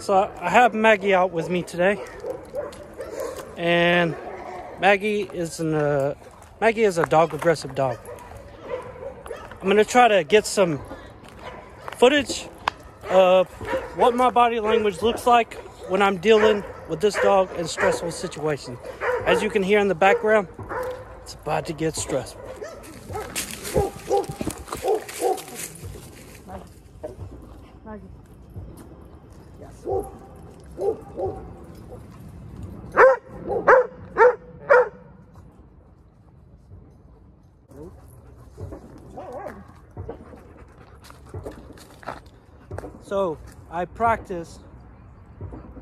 So I have Maggie out with me today, and Maggie is an uh, Maggie is a dog aggressive dog. I'm gonna try to get some footage of what my body language looks like when I'm dealing with this dog in stressful situations. As you can hear in the background, it's about to get stressful. Maggie. Yes. So I practice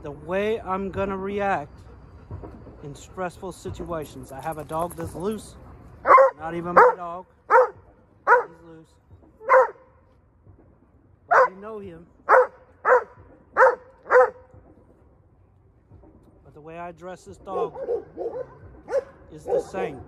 the way I'm gonna react in stressful situations. I have a dog that's loose, not even my dog. He's loose. But we know him. The way I dress this dog is the same.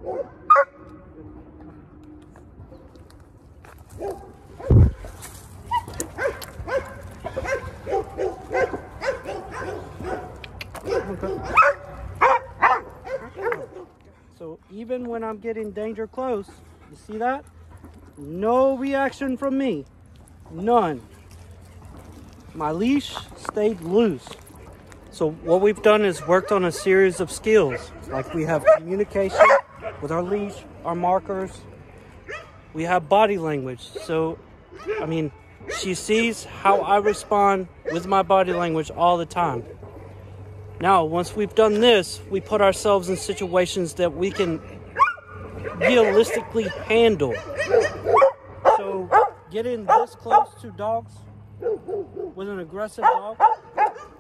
So even when I'm getting danger close, you see that? No reaction from me. None. My leash stayed loose. So what we've done is worked on a series of skills. Like we have communication with our leash, our markers. We have body language. So, I mean, she sees how I respond with my body language all the time. Now, once we've done this, we put ourselves in situations that we can realistically handle. So, getting this close to dogs with an aggressive dog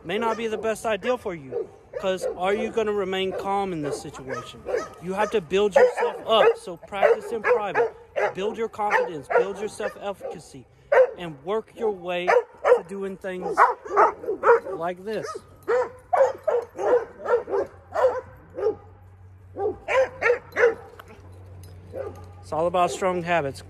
may not be the best idea for you. Because are you going to remain calm in this situation? You have to build yourself up. So, practice in private, build your confidence, build your self efficacy, and work your way to doing things like this. It's all about strong habits.